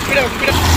Cuidado, cuidado.